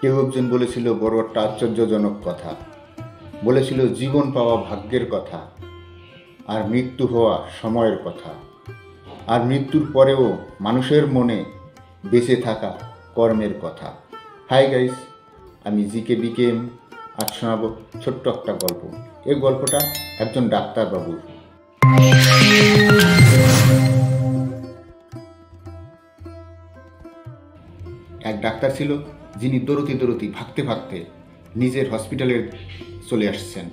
কেউ একজন বলেছিল, বড় একটা আশ্চর্যজনক কথা। বলেছিল, জীবন পাওয়া ভাগ্যের কথা আর মৃত্যু হওয়া সময়ের কথা। আর মৃত্যুর পরেও মানুষের মনে বেঁচে থাকা কর্মের কথা। হাই গাইস, আমি জি জিকে বিকেম আজ শোনাব ছোট্ট একটা গল্প। এই গল্পটা একজন ডাক্তারবাবুর। এক ডাক্তার ছিল যিনি দৌড়তি দৌড়তি ভাগতে ভাগতে নিজের হসপিটালে চলে আসছেন।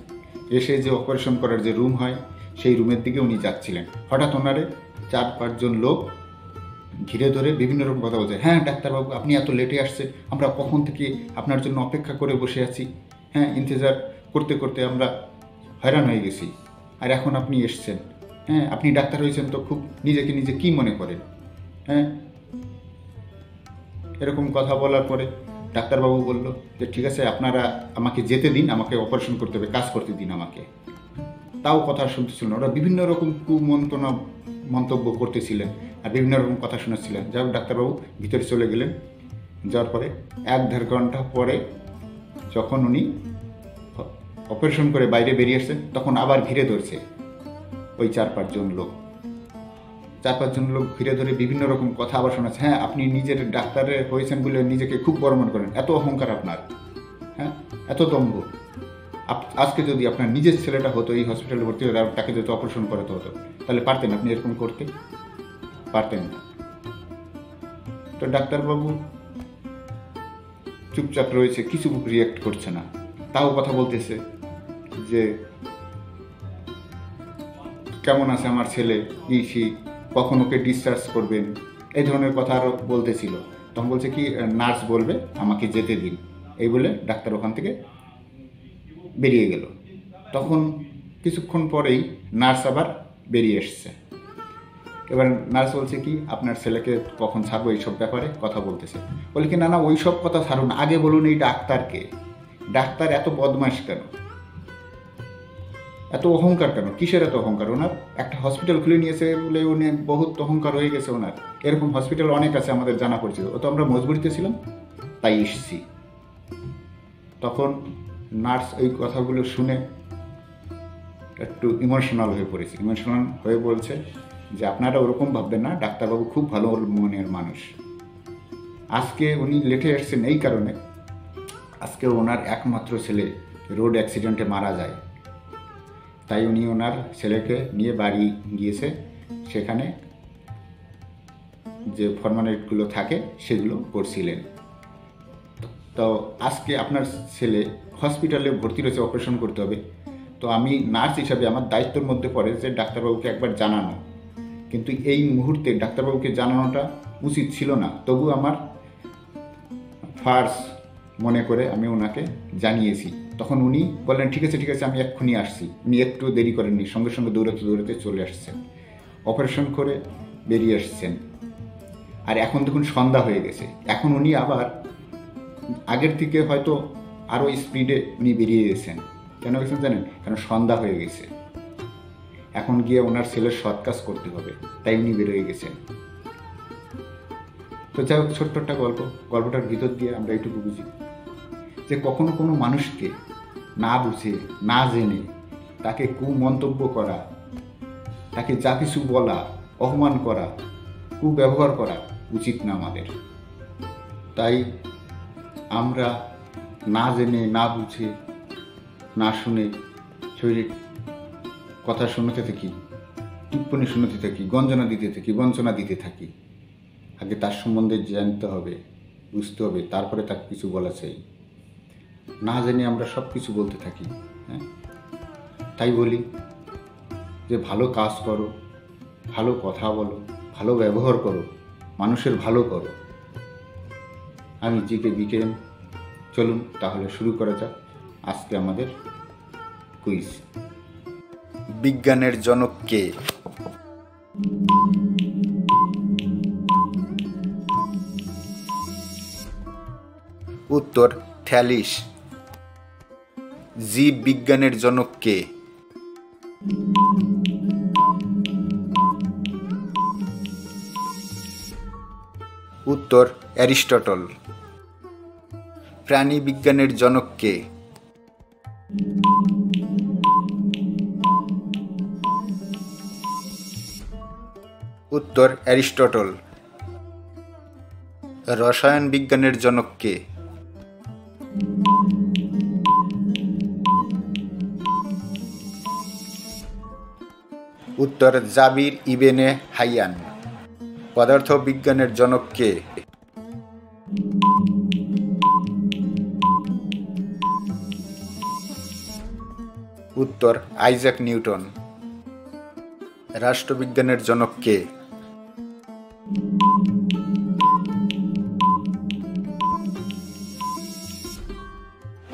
এসে যে অপারেশন করার যে রুম হয়, সেই রুমের দিকে উনি যাচ্ছিলেন। হঠাৎ ওনারে চার পাঁচজন লোক ঘিরে ধরে বিভিন্ন রকম কথা বলছে হ্যাঁ ডাক্তারবাবু, আপনি এত লেটে আসছে আমরা কখন থেকে আপনার জন্য অপেক্ষা করে বসে আছি? হ্যাঁ ইন্তজার করতে করতে আমরা হয়রান হয়ে গেছি। আর এখন আপনি এসছেন। হ্যাঁ আপনি ডাক্তার হয়েছেন তো খুব নিজেকে নিজে কি মনে করেন? হ্যাঁ? এরকম কথা বলার পরে ডাক্তারবাবু বলল যে, ঠিক আছে, আপনারা আমাকে যেতে দিন, আমাকে অপারেশন করতে হবে, কাজ করতে দিন আমাকে। তাও কথা শুনতেছিল না। ওরা বিভিন্ন রকম কুমন্ত্রণা, মন্তব্য করতেছিলেন আর বিভিন্ন রকম কথা শোনাচ্ছিলেন যাই হোক, ডাক্তারবাবু ভিতরে চলে গেলেন। যাওয়ার পরে এক দেড় ঘণ্টা পরে যখন উনি অপারেশন করে বাইরে বেরিয়ে আসছেন, তখন আবার ঘিরে ধরছে ওই চার পাঁচজন লোক। চার পাঁচজন লোক ঘিরে ধরে বিভিন্ন রকম কথা আবার শোনাচ্ছে। হ্যাঁ আপনি নিজের ডাক্তারে হয়েছেন বলে নিজেকে খুব বড় মনে করেন। এত অহংকার আপনার। হ্যাঁ এত দম্ভ। আজকে যদি আপনার নিজের ছেলেটা হতো, এই হসপিটালে ভর্তি হতো আর তাকে যদি অপারেশন করাতে হতো, তাহলে পারতেন আপনি এরকম করতে? পারতেন না। তো ডাক্তারবাবু চুপচাপ রয়েছে, কিছু রিয়াক্ট করছে না। তাও কথা বলতেছে যে, কেমন আছে আমার ছেলে? ই কখন ওকে ডিসচার্জ করবেন এই ধরনের কথা আরও বলতেছিল। তখন বলছে কি নার্স বলবে, আমাকে যেতে দিন। এই বলে ডাক্তার ওখান থেকে বেরিয়ে গেল। তখন কিছুক্ষণ পরেই নার্স আবার বেরিয়ে এসছে। এবার নার্স বলছে কি, আপনার ছেলেকে কখন ছাড়বো এইসব ব্যাপারে কথা বলতেছে। বলে কি, না না ওই সব কথা ছাড়ুন আগে বলুন এই ডাক্তারকে। ডাক্তার এত বদমাস কেন? এত অহংকার কেন? কিসের এত অহংকার? ওনার একটা হসপিটাল খুলে নিয়েছে বলে উনি বহুত অহংকার হয়ে গেছে ওনার। এরকম হসপিটাল অনেক আছে আমাদের জানা পরিচিত। ও তো আমরা মজবুরিতে ছিলাম, তাই এসছি। তখন নার্স ওই কথাগুলো শুনে একটু ইমোশনাল হয়ে পড়েছে। ইমোশনাল হয়ে বলছে যে, আপনারা ওরকম ভাববেন না, ডাক্তারবাবু খুব ভালো মনের মানুষ। আজকে উনি লেটে এসছেন এই কারণে। আজকে ওনার একমাত্র ছেলে রোড অ্যাক্সিডেন্টে মারা যায়। তাই উনি ওনার ছেলেকে নিয়ে বাড়ি গিয়েছে। সেখানে যে ফরমালিটিগুলো থাকে, সেগুলো করছিলেন। তো আজকে আপনার ছেলে হসপিটালে ভর্তি রয়েছে, অপারেশন করতে হবে। তো আমি নার্স হিসাবে আমার দায়িত্বের মধ্যে পড়ে যে ডাক্তারবাবুকে একবার জানানো। কিন্তু এই মুহূর্তে ডাক্তারবাবুকে জানানোটা উচিত ছিল না। তবু আমার ফার্স্ট মনে করে আমি ওনাকে জানিয়েছি। তখন উনি বললেন, ঠিক আছে ঠিক আছে, আমি এক্ষুনি আসছি। উনি একটু দেরি করেননি, সঙ্গে সঙ্গে দৌড়াতে দৌড়াতে চলে আসছেন। অপারেশন করে বেরিয়ে আসছেন। আর এখন দেখুন সন্ধ্যা হয়ে গেছে। এখন উনি আবার আগের থেকে হয়তো আরও স্পিডে উনি বেরিয়ে গেছেন। কেন গেছেন জানেন? কারণ সন্ধ্যা হয়ে গেছে। এখন গিয়ে ওনার ছেলের সৎ কাজ করতে হবে, তাই উনি বেরোয় গেছেন। তো যাই হোক, ছোট্ট একটা গল্প। গল্পটার ভিতর দিয়ে আমরা এইটুকু বুঝি যে কখনো কোনো মানুষকে না বুঝে, না জেনে, তাকে কুমন্তব্য করা, তাকে যা কিছু বলা, অপমান করা, কুব্যবহার করা উচিত না আমাদের। তাই আমরা না জেনে, না বুঝে, না শুনে শরীরের কথা শুনতে থাকি টিপ্পণী শুনতে থাকি, গঞ্জনা দিতে থাকি, বঞ্চনা দিতে থাকি, আগে তার সম্বন্ধে জানতে হবে, বুঝতে হবে, তারপরে তাকে কিছু বলা চাই। না জেনে আমরা সব কিছু বলতে থাকি হ্যাঁ। তাই বলি যে ভালো কাজ করো, ভালো কথা বলো, ভালো ব্যবহার করো, মানুষের ভালো করো। আমি জিকে বিকেএম, চলুন তাহলে শুরু করা যাক আজকে আমাদের কুইজ। বিজ্ঞানের জনক কে? উত্তর, থ্যালিস। জীব বিজ্ঞানের জনক কে? উত্তর, অ্যারিস্টটল। প্রাণী বিজ্ঞানের জনক কে? উত্তর, অ্যারিস্টটল। রসায়ন বিজ্ঞানের জনক কে? উত্তর জাবির ইবেনে হাইয়ান। পদার্থ বিজ্ঞানের জনক কে? উত্তর আইজাক নিউটন। রাষ্ট্রবিজ্ঞানের জনক কে?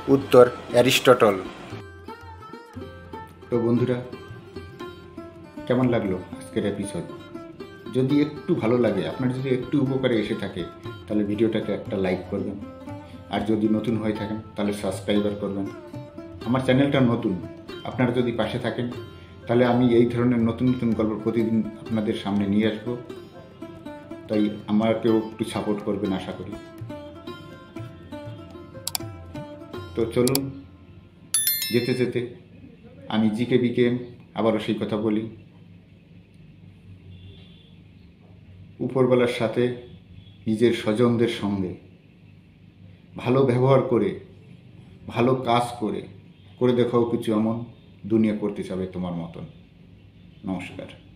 উত্তর অ্যারিস্টটল। তো বন্ধুরা কেমন লাগল আজকের এপিসোড যদি একটু ভালো লাগে, আপনার যদি একটু উপকারে এসে থাকে, তাহলে ভিডিওটাকে একটা লাইক করবেন। আর যদি নতুন হয়ে থাকেন, তাহলে সাবস্ক্রাইবার করবেন। আমার চ্যানেলটা নতুন, আপনারা যদি পাশে থাকেন, তাহলে আমি এই ধরনের নতুন নতুন গল্প প্রতিদিন আপনাদের সামনে নিয়ে আসব। তাই আমাকেও একটু সাপোর্ট করবেন আশা করি। তো চলুন, যেতে যেতে আমি জিকে বিকে আবারও সেই কথা বলি। উপরবেলার সাথে নিজের স্বজনদের সঙ্গে। ভালো ব্যবহার করে, ভালো কাজ করে করে দেখাও কিছু এমন দুনিয়া করতে চাবে তোমার মতন। নমস্কার।